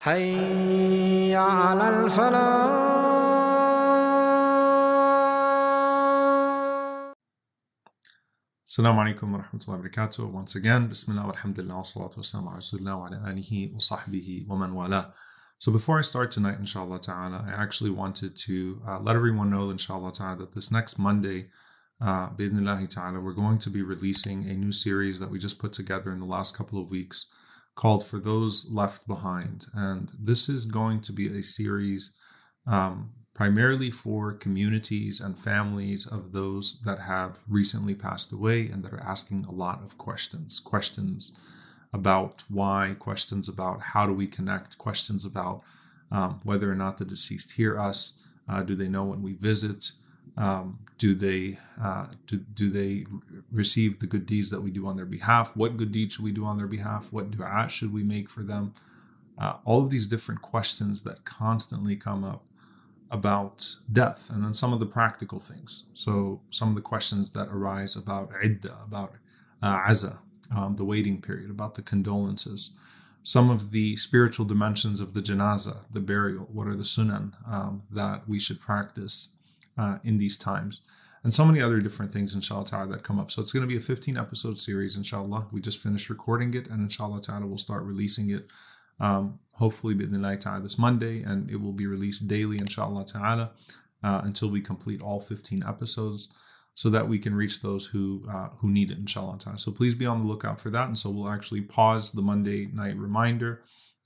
حي على الفلاح Assalamu alaikum wa rahmatullahi wa barakatuh. Once again, Bismillah walhamdulillah wa salatu wa salam ala rasulillah wa ala alihi wa sahbihi wa man wala. So before I start tonight, inshallah ta'ala, I actually wanted to uh, let everyone know, inshallah ta'ala, that this next Monday, uh, bidnillahi ta'ala, we're going to be releasing a new series that we just put together in the last couple of weeks called For Those Left Behind. And this is going to be a series um, primarily for communities and families of those that have recently passed away and that are asking a lot of questions questions about why, questions about how do we connect, questions about um, whether or not the deceased hear us, uh, do they know when we visit. Um, do they uh, do, do they receive the good deeds that we do on their behalf? What good deeds should we do on their behalf? What dua should we make for them? Uh, all of these different questions that constantly come up about death and then some of the practical things. So, some of the questions that arise about idda, about uh, aza, um, the waiting period, about the condolences, some of the spiritual dimensions of the janaza, the burial, what are the sunan um, that we should practice uh, in these times. And so many other different things, inshallah ta'ala, that come up. So it's going to be a 15 episode series, inshallah. We just finished recording it, and inshallah ta'ala, we'll start releasing it um, hopefully night ta'ala this Monday, and it will be released daily, inshallah ta'ala, uh, until we complete all 15 episodes so that we can reach those who uh, who need it, inshallah ta'ala. So please be on the lookout for that. And so we'll actually pause the Monday night reminder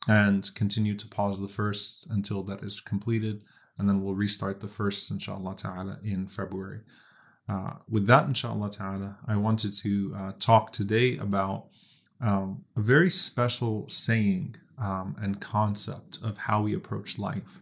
and continue to pause the first until that is completed. And then we'll restart the first, inshallah ta'ala, in February. Uh, with that, inshallah ta'ala, I wanted to uh, talk today about um, a very special saying um, and concept of how we approach life.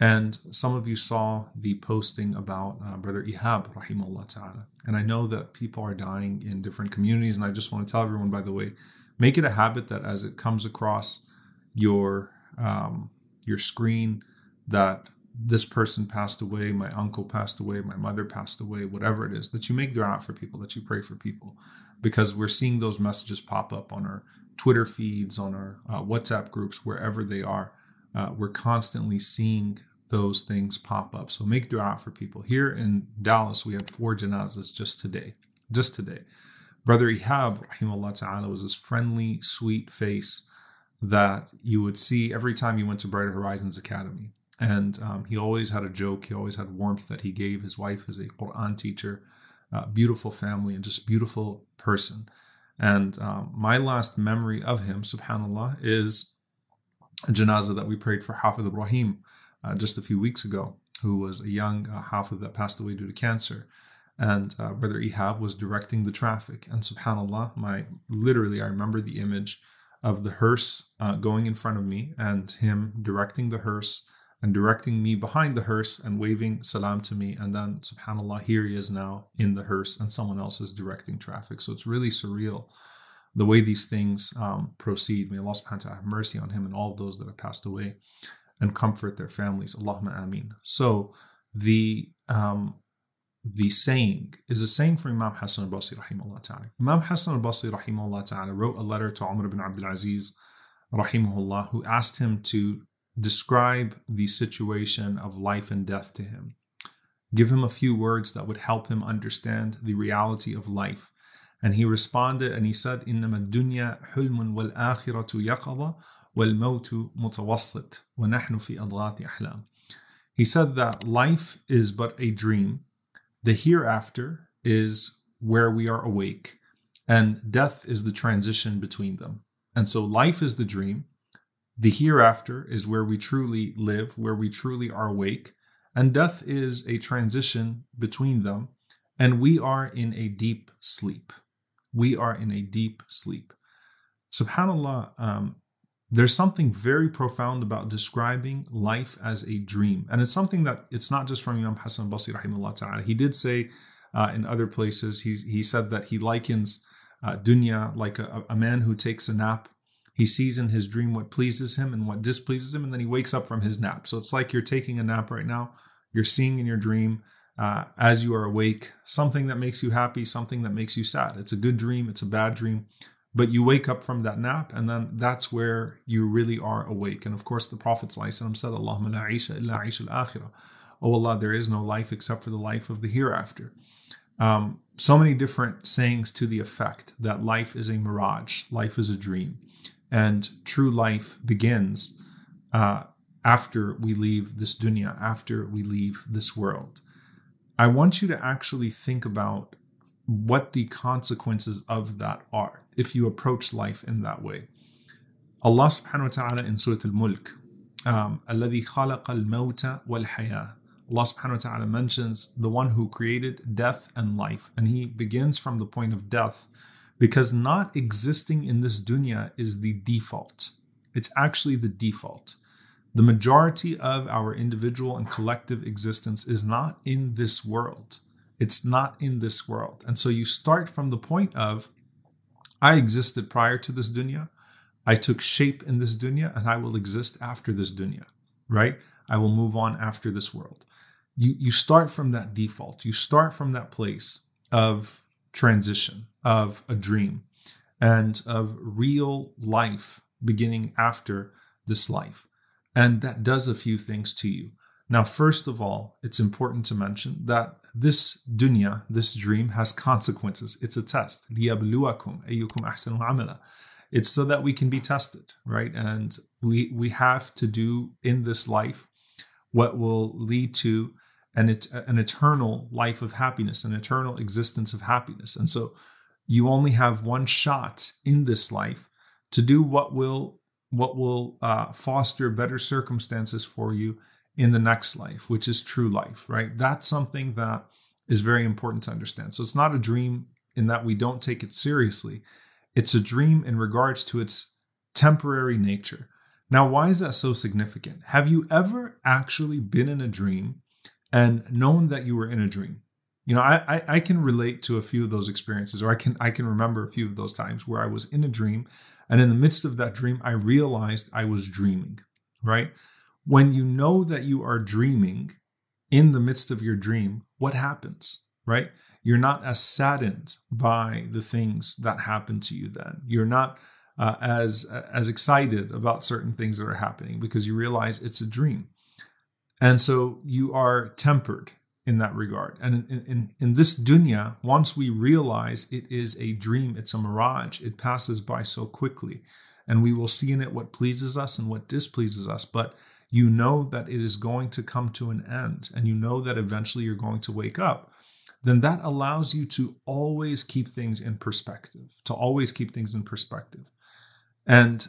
And some of you saw the posting about uh, Brother Ihab, rahimahullah ta'ala. And I know that people are dying in different communities. And I just want to tell everyone, by the way, make it a habit that as it comes across your um, your screen, that this person passed away, my uncle passed away, my mother passed away, whatever it is, that you make dua for people, that you pray for people. Because we're seeing those messages pop up on our Twitter feeds, on our uh, WhatsApp groups, wherever they are. Uh, we're constantly seeing those things pop up. So make dua for people. Here in Dallas, we had four janazas just today. Just today. Brother Ihab, rahimahullah ta'ala, was this friendly, sweet face that you would see every time you went to Brighter Horizons Academy. And um, he always had a joke. He always had warmth that he gave. His wife is a Quran teacher, uh, beautiful family, and just beautiful person. And um, my last memory of him, subhanAllah, is a janazah that we prayed for Hafid Ibrahim uh, just a few weeks ago, who was a young uh, Hafid that passed away due to cancer. And uh, Brother Ihab was directing the traffic. And subhanAllah, my literally, I remember the image of the hearse uh, going in front of me and him directing the hearse and directing me behind the hearse and waving salam to me. And then, subhanAllah, here he is now in the hearse and someone else is directing traffic. So it's really surreal the way these things um, proceed. May Allah subhanahu wa ta'ala have mercy on him and all those that have passed away and comfort their families. Allahumma ameen. So the um, the saying is a saying from Imam Hassan al-Basri rahimahullah ta'ala. Imam Hassan al-Basri rahimahullah ta'ala wrote a letter to Umar ibn Abdul Aziz rahimahullah who asked him to describe the situation of life and death to him. Give him a few words that would help him understand the reality of life. And he responded and he said, إنما الدنيا حلم والآخرة يقظة والموت متوسط ونحن في أضغاث أحلام. He said that life is but a dream. The hereafter is where we are awake. And death is the transition between them. And so life is the dream the hereafter is where we truly live, where we truly are awake, and death is a transition between them, and we are in a deep sleep. We are in a deep sleep. SubhanAllah, um, there's something very profound about describing life as a dream. And it's something that it's not just from Imam Hassan Basri, rahimahullah ta'ala. He did say uh, in other places, he, he said that he likens uh, dunya like a, a man who takes a nap he sees in his dream what pleases him and what displeases him, and then he wakes up from his nap. So it's like you're taking a nap right now. You're seeing in your dream uh, as you are awake something that makes you happy, something that makes you sad. It's a good dream, it's a bad dream. but you wake up from that nap and then that's where you really are awake and of course the prophet said allahumma la aisha illa aisha al-akhirah oh allah there is no life except for the life of the hereafter um, so many different sayings to the effect that life is a mirage life is a dream and true life begins uh, after we leave this dunya after we leave this world i want you to actually think about what the consequences of that are if you approach life in that way. Allah subhanahu wa ta'ala in Surah Al-Mulk, um, الَّذِي خَلَقَ الْمَوْتَ وَالْحَيَاةِ Allah subhanahu wa ta'ala mentions the one who created death and life. And he begins from the point of death because not existing in this dunya is the default. It's actually the default. The majority of our individual and collective existence is not in this world. It's not in this world. And so you start from the point of, I existed prior to this dunya. I took shape in this dunya and I will exist after this dunya, right? I will move on after this world. You, you start from that default. You start from that place of transition, of a dream, and of real life beginning after this life. And that does a few things to you. Now, first of all, it's important to mention that this dunya, this dream, has consequences. It's a test. لِيَبْلُوَكُمْ أَيُّكُمْ أَحْسَنُ عَمَلًا It's so that we can be tested, right? And we we have to do in this life what will lead to an, an eternal life of happiness, an eternal existence of happiness. And so you only have one shot in this life to do what will what will uh, foster better circumstances for you in the next life, which is true life, right? That's something that is very important to understand. So it's not a dream in that we don't take it seriously. It's a dream in regards to its temporary nature. Now, why is that so significant? Have you ever actually been in a dream and known that you were in a dream? You know, I, I, I can relate to a few of those experiences, or I can I can remember a few of those times where I was in a dream, and in the midst of that dream, I realized I was dreaming, right? when you know that you are dreaming in the midst of your dream, what happens, right? You're not as saddened by the things that happen to you then. You're not uh, as as excited about certain things that are happening because you realize it's a dream. And so you are tempered in that regard. And in, in, in this dunya, once we realize it is a dream, it's a mirage, it passes by so quickly. And we will see in it what pleases us and what displeases us. But you know that it is going to come to an end and you know that eventually you're going to wake up, then that allows you to always keep things in perspective, to always keep things in perspective. And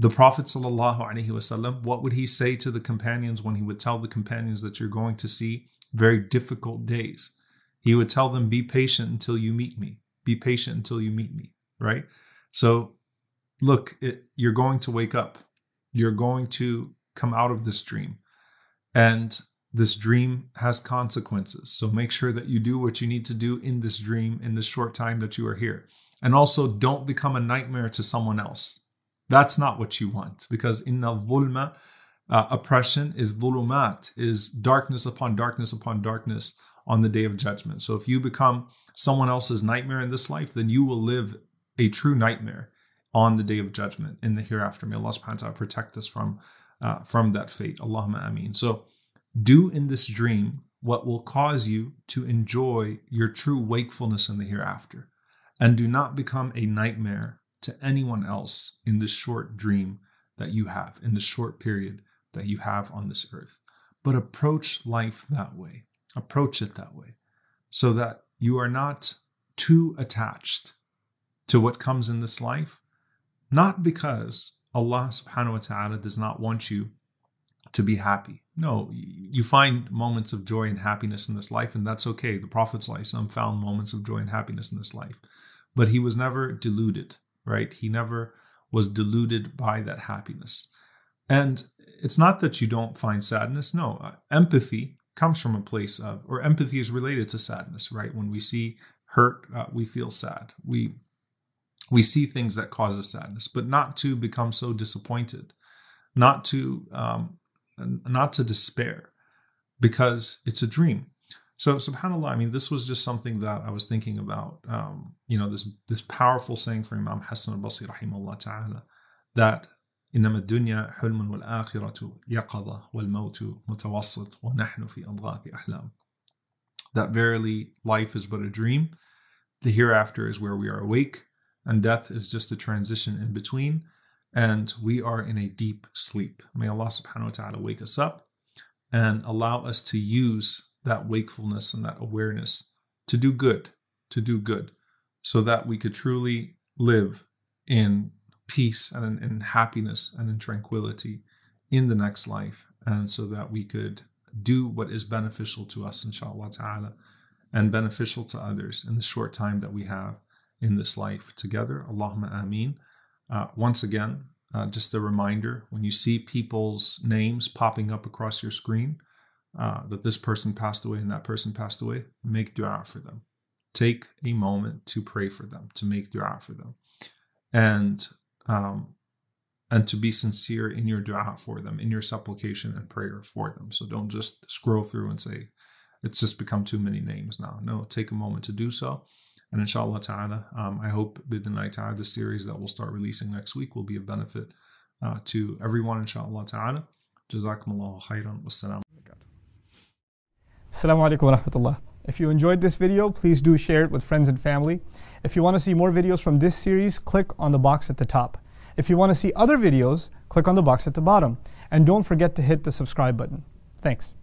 the Prophet wasallam, what would he say to the companions when he would tell the companions that you're going to see very difficult days? He would tell them, Be patient until you meet me. Be patient until you meet me, right? So, look, it, you're going to wake up. You're going to come out of this dream. And this dream has consequences. So make sure that you do what you need to do in this dream in the short time that you are here. And also don't become a nightmare to someone else. That's not what you want because in the dhulma, uh, oppression is dhulumat, is darkness upon darkness upon darkness on the day of judgment. So if you become someone else's nightmare in this life, then you will live a true nightmare on the day of judgment in the hereafter. May Allah subhanahu wa ta'ala protect us from uh, from that fate. Allahumma ameen. So do in this dream what will cause you to enjoy your true wakefulness in the hereafter. And do not become a nightmare to anyone else in this short dream that you have, in the short period that you have on this earth. But approach life that way. Approach it that way so that you are not too attached to what comes in this life, not because Allah subhanahu wa ta'ala does not want you to be happy. No, you find moments of joy and happiness in this life, and that's okay. The Prophet found moments of joy and happiness in this life, but he was never deluded, right? He never was deluded by that happiness. And it's not that you don't find sadness. No, uh, empathy comes from a place of, or empathy is related to sadness, right? When we see hurt, uh, we feel sad. We we see things that cause us sadness, but not to become so disappointed, not to um, not to despair, because it's a dream. So, subhanAllah, I mean, this was just something that I was thinking about. Um, you know, this this powerful saying from Imam Hassan al Basri, rahimahullah ta'ala, that إنما الدنيا حلم والآخرة يقظة والموت متوسط ونحن في أضغاث أحلام. That verily life is but a dream, the hereafter is where we are awake, and death is just a transition in between, and we are in a deep sleep. May Allah subhanahu wa ta'ala wake us up and allow us to use that wakefulness and that awareness to do good, to do good, so that we could truly live in peace and in, in happiness and in tranquility in the next life, and so that we could do what is beneficial to us, inshallah ta'ala, and beneficial to others in the short time that we have in this life together. Allahumma ameen. Uh, once again, uh, just a reminder when you see people's names popping up across your screen uh, that this person passed away and that person passed away, make dua for them. Take a moment to pray for them, to make dua for them, and um, and to be sincere in your dua for them, in your supplication and prayer for them. So don't just scroll through and say, it's just become too many names now. No, take a moment to do so. And inshallah ta'ala, um, I hope bidnai ta'ala, the series that we'll start releasing next week will be of benefit uh, to everyone, inshallah ta'ala. Jazakumullahu khairan. Wassalam. Assalamu alaikum wa rahmatullah. If you enjoyed this video, please do share it with friends and family. If you want to see more videos from this series, click on the box at the top. If you want to see other videos, click on the box at the bottom. And don't forget to hit the subscribe button. Thanks.